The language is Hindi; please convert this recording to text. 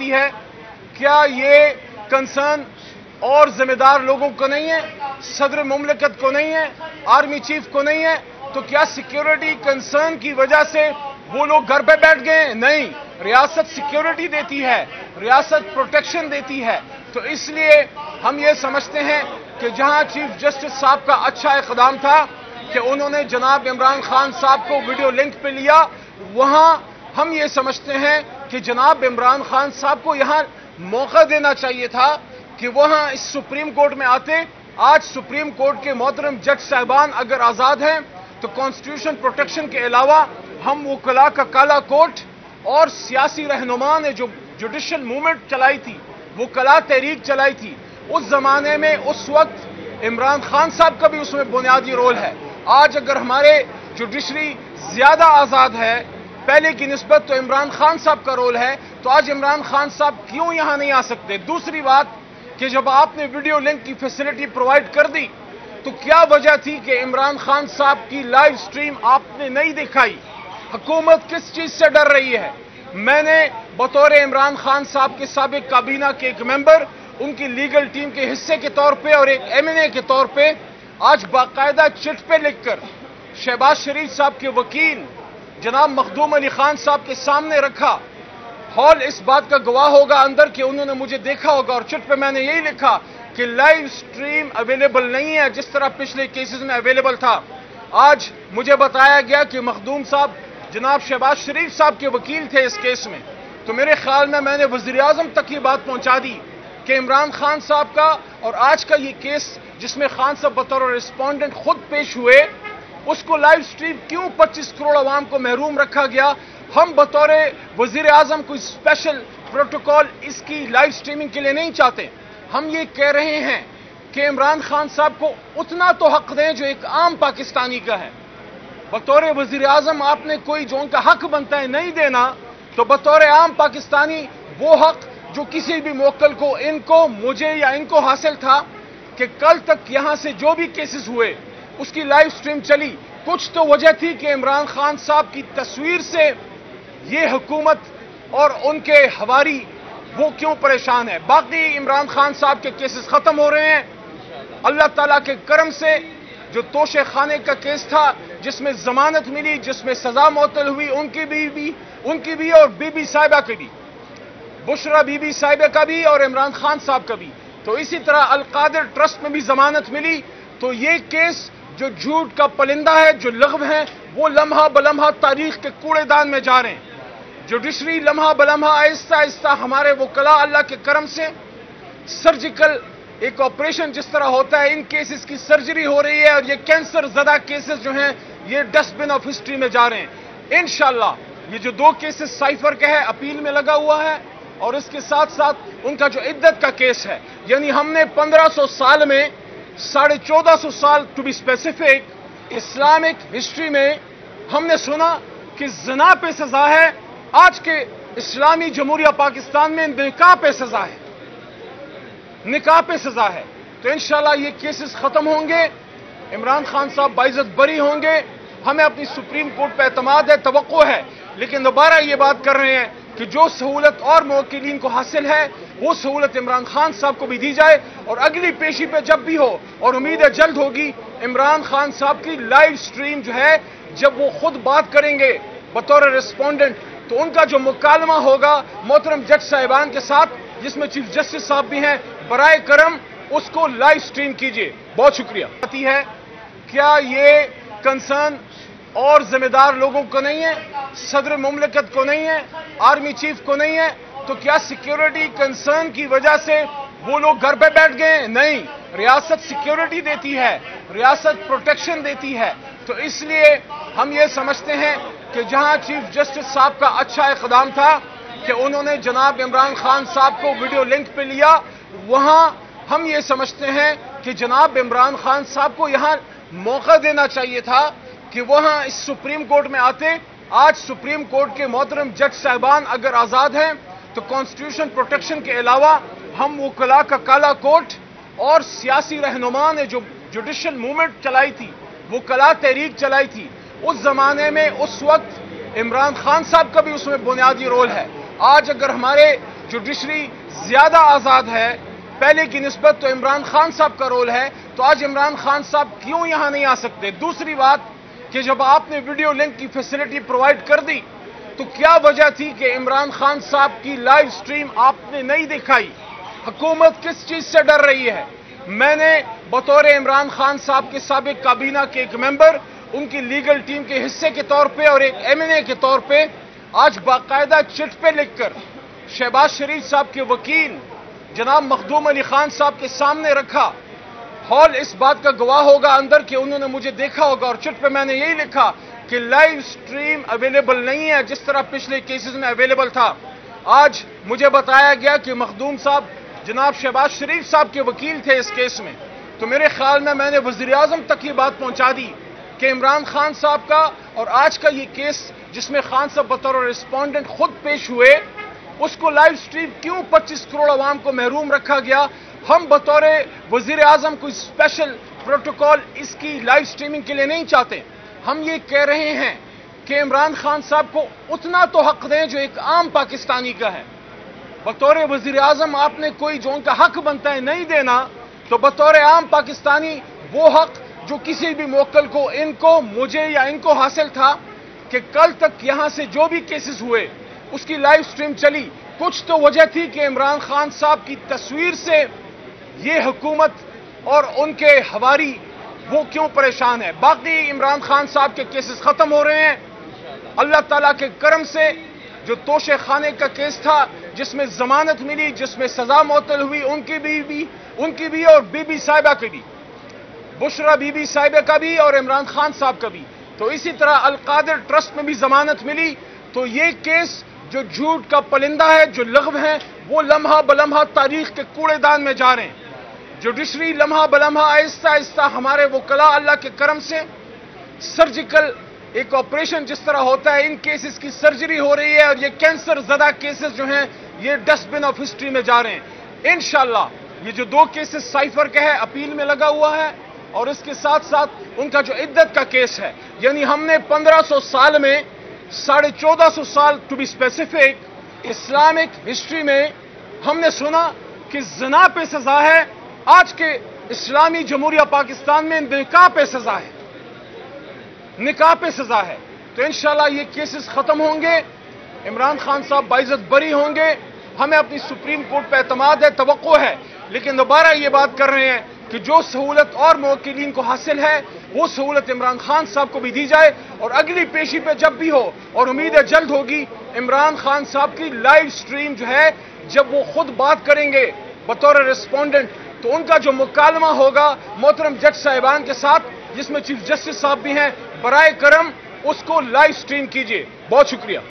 आती है? क्या ये कंसर्न और जिम्मेदार लोगों को नहीं है? सदर मुमलकत को नहीं है? आर्मी चीफ को नहीं है? तो क्या सिक्योरिटी कंसर्न की वजह से वो लोग घर पे बैठ गए? नहीं। रियासत सिक्योरिटी देती है। रियासत प्रोटेक्शन देती है। तो इसलिए हम ये समझते हैं कि जहाँ चीफ जस्टिस साहब का अच्छा इकदाम था कि उन्होंने जनाब इमरान खान साहब को वीडियो लिंक पे लिया, वहाँ हम ये समझते हैं कि जनाब इमरान खान साहब को यहाँ मौका देना चाहिए था कि वहाँ इस सुप्रीम कोर्ट में आते। आज सुप्रीम कोर्ट के मोहतरम जज साहबान अगर आज़ाद हैं तो कॉन्स्टिट्यूशन प्रोटेक्शन के अलावा हम वो कला का काला कोर्ट और सियासी रहनुमा ने जो जुडिशल मूवमेंट चलाई थी वो कला तहरीक चलाई थी, उस जमाने में, उस वक्त इमरान खान साहब का भी उसमें बुनियादी रोल है। आज अगर हमारे जुडिशरी ज़्यादा आज़ाद है पहले की नस्बत तो इमरान खान साहब का रोल है तो आज इमरान खान साहब क्यों यहाँ नहीं आ सकते? दूसरी बात कि जब आपने वीडियो लिंक की फैसिलिटी प्रोवाइड कर दी तो क्या वजह थी कि इमरान खान साहब की लाइव स्ट्रीम आपने नहीं दिखाई? हुकूमत किस चीज़ से डर रही है? मैंने बतौर इमरान खान साहब के सबक काबीना के एक मेंबर, उनकी लीगल टीम के हिस्से के तौर पे और एक एमएनए के तौर पे आज बाकायदा चिट पे लिखकर शहबाज शरीफ साहब के वकील जनाब मखदूम अली खान साहब के सामने रखा। हॉल इस बात का गवाह होगा अंदर कि उन्होंने मुझे देखा होगा और चिट पे मैंने यही लिखा कि लाइव स्ट्रीम अवेलेबल नहीं है जिस तरह पिछले केसेस में अवेलेबल था। आज मुझे बताया गया कि मखदूम साहब, जनाब शहबाज शरीफ साहब के वकील थे इस केस में। तो मेरे ख्याल में मैंने वज़ीर आज़म तक ये बात पहुँचा दी कि इमरान खान साहब का और आज का ये केस जिसमें खान साहब बतौर रिस्पॉन्डेंट खुद पेश हुए उसको लाइव स्ट्रीम क्यों 25 करोड़ आवाम को महरूम रखा गया? हम बतौर वज़ीर आज़म कोई स्पेशल प्रोटोकॉल इसकी लाइव स्ट्रीमिंग के लिए नहीं चाहते। हम ये कह रहे हैं कि इमरान खान साहब को उतना तो हक दें जो एक आम पाकिस्तानी का है। बतौर वज़ीर आज़म आपने कोई जो उनका हक बनता है नहीं देना तो बतौर आम पाकिस्तानी वो हक जो किसी भी मोकल को, इनको, मुझे या इनको हासिल था कि कल तक यहाँ से जो भी केसेस हुए उसकी लाइव स्ट्रीम चली। कुछ तो वजह थी कि इमरान खान साहब की तस्वीर से ये हुकूमत और उनके हवारी वो क्यों परेशान है? बाकी इमरान खान साहब के केसेस खत्म हो रहे हैं। अल्लाह ताला के करम से जो तोशे खाने का केस था जिसमें जमानत मिली जिसमें सजा मुतल हुई उनकी भी, उनकी भी और बीबी साहिबा की भी। बुशरा बीबी साहिबा का भी और इमरान खान साहब का भी। तो इसी तरह अलकादर ट्रस्ट में भी जमानत मिली। तो ये केस जो झूठ का पलिंदा है, जो लघव है, वो लम्हा बलम्हा तारीख के कूड़ेदान में जा रहे हैं। जुडिशरी लम्हा बलम्हा आहिस्ता आहिस्ता हमारे वो कला अल्लाह के करम से सर्जिकल एक ऑपरेशन जिस तरह होता है, इन केसेस की सर्जरी हो रही है और ये कैंसर जदा केसेस जो हैं, ये डस्टबिन ऑफ़ हिस्ट्री में जा रहे हैं। इनशाला ये जो दो केसेस साइफर के है, अपील में लगा हुआ है और इसके साथ साथ उनका जो इद्दत का केस है, यानी हमने 1500 साल में साढ़े चौदह सौ साल to be specific Islamic history में हमने सुना कि जना पे सजा है, आज के इस्लामी जमहूरिया पाकिस्तान में निकाह पे सजा है। निकाह पे सजा है। तो इंशाल्लाह ये केसेस खत्म होंगे। इमरान खान साहब बाइजत बरी होंगे। हमें अपनी सुप्रीम कोर्ट पर एतमाद है तो है। लेकिन दोबारा ये बात कर रहे हैं कि जो सहूलत और मवकिलीन को हासिल है वो सहूलत इमरान खान साहब को भी दी जाए और अगली पेशी पे जब भी हो और उम्मीद है जल्द होगी, इमरान खान साहब की लाइव स्ट्रीम जो है, जब वो खुद बात करेंगे बतौर रिस्पोंडेंट तो उनका जो मुकालमा होगा मोहतरम जज साहिबान के साथ, जिसमें चीफ जस्टिस साहब भी हैं, बरए करम उसको लाइव स्ट्रीम कीजिए। बहुत शुक्रिया। आती है, क्या ये कंसर्न और जिम्मेदार लोगों को नहीं है? सदर मुमलकत को नहीं है? आर्मी चीफ को नहीं है? तो क्या सिक्योरिटी कंसर्न की वजह से वो लोग घर पे बैठ गए? नहीं। रियासत सिक्योरिटी देती है, रियासत प्रोटेक्शन देती है। तो इसलिए हम ये समझते हैं कि जहाँ चीफ जस्टिस साहब का अच्छा इकदाम था कि उन्होंने जनाब इमरान खान साहब को वीडियो लिंक पे लिया, वहाँ हम ये समझते हैं कि जनाब इमरान खान साहब को यहाँ मौका देना चाहिए था कि वहाँ इस सुप्रीम कोर्ट में आते। आज सुप्रीम कोर्ट के मोहतरम जज साहबान अगर आज़ाद हैं तो कॉन्स्टिट्यूशन प्रोटेक्शन के अलावा हम वो कला का काला कोट और सियासी रहनुमा ने जो जुडिशल मूवमेंट चलाई थी वो कला तहरीक चलाई थी, उस जमाने में, उस वक्त इमरान खान साहब का भी उसमें बुनियादी रोल है। आज अगर हमारे जुडिशरी ज़्यादा आज़ाद है, पहले की नस्बत तो इमरान खान साहब का रोल है तो आज इमरान खान साहब क्यों यहाँ नहीं आ सकते? दूसरी बात कि जब आपने वीडियो लिंक की फैसिलिटी प्रोवाइड कर दी तो क्या वजह थी कि इमरान खान साहब की लाइव स्ट्रीम आपने नहीं दिखाई? हुकूमत किस चीज़ से डर रही है? मैंने बतौर इमरान खान साहब के सबक काबीना के एक मेंबर उनकी लीगल टीम के हिस्से के तौर पे और एक एमएनए के तौर पे आज बाकायदा चिट पे लिखकर शहबाज शरीफ साहब के वकील, जनाब मखदूम अली खान साहब के सामने रखा। हॉल इस बात का गवाह होगा, अंदर कि उन्होंने मुझे देखा होगा और चिट पे मैंने यही लिखा कि लाइव स्ट्रीम अवेलेबल नहीं है जिस तरह पिछले केसेस में अवेलेबल था। आज मुझे बताया गया कि मखदूम साहब, जनाब शहबाज शरीफ साहब के वकील थे इस केस में। तो मेरे ख्याल में मैंने वज़ीर आज़म तक ये बात पहुँचा दी कि इमरान खान साहब का और आज का ये केस जिसमें खान साहब बतौर रिस्पॉन्डेंट खुद पेश हुए, उसको लाइव स्ट्रीम क्यों 25 करोड़ आवाम को महरूम रखा गया? हम बतौर वज़ीर आज़म कोई स्पेशल प्रोटोकॉल इसकी लाइव स्ट्रीमिंग के लिए नहीं चाहते। हम ये कह रहे हैं कि इमरान खान साहब को उतना तो हक दें जो एक आम पाकिस्तानी का है। बतौर वज़ीर आज़म, आपने कोई जो उनका हक बनता है नहीं देना तो बतौर आम पाकिस्तानी वो हक जो किसी भी मोकल को, इनको, मुझे या इनको हासिल था कि कल तक यहाँ से जो भी केसेस हुए, उसकी लाइव स्ट्रीम चली। कुछ तो वजह थी कि इमरान खान साहब की तस्वीर से ये हुकूमत और उनके हवारी वो क्यों परेशान है? बाकी इमरान खान साहब के केसेस खत्म हो रहे हैं। अल्लाह ताला के करम से जो तोशे खाने का केस था जिसमें जमानत मिली जिसमें सजा मुतल हुई उनकी भी, उनकी भी और बीबी साहिबा की भी बुशरा बीबी साहिबा का भी और इमरान खान साहब का भी। तो इसी तरह अलकादर ट्रस्ट में भी जमानत मिली। तो ये केस जो झूठ का पलिंदा है जो लघव है वो लम्हा बलम्हा तारीख के कूड़ेदान में जा रहे हैं। जुडिशरी लम्हा बलम्हा आहिस्ता आहिस्ता हमारे वो कला अल्लाह के करम से सर्जिकल एक ऑपरेशन जिस तरह होता है, इन केसेस की सर्जरी हो रही है और ये कैंसर जदा केसेस जो हैं, ये डस्टबिन ऑफ़ हिस्ट्री में जा रहे हैं। इनशाला ये जो दो केसेस साइफर के है अपील में लगा हुआ है और इसके साथ साथ उनका जो इद्दत का केस है, यानी हमने 1500 साल में, साढ़े चौदह साल to be specific Islamic history में हमने सुना कि जना पे सजा है आज के इस्लामी जमहूरिया पाकिस्तान में निकाह पे सजा है। निकाह पे सजा है। तो इंशाल्लाह ये केसेस खत्म होंगे। इमरान खान साहब बाइजत बरी होंगे। हमें अपनी सुप्रीम कोर्ट पर एतमाद है तो है। लेकिन दोबारा ये बात कर रहे हैं कि जो सहूलत और मवक्लिन को हासिल है, वो सहूलत इमरान खान साहब को भी दी जाए और अगली पेशी पे जब भी हो और उम्मीद है जल्द होगी, इमरान खान साहब की लाइव स्ट्रीम जो है, जब वो खुद बात करेंगे, बतौर रिस्पोंडेंट तो उनका जो मुकालमा होगा मोहतरम जज साहिबान के साथ, जिसमें चीफ जस्टिस साहब भी हैं, बराए करम उसको लाइव स्ट्रीम कीजिए। बहुत शुक्रिया।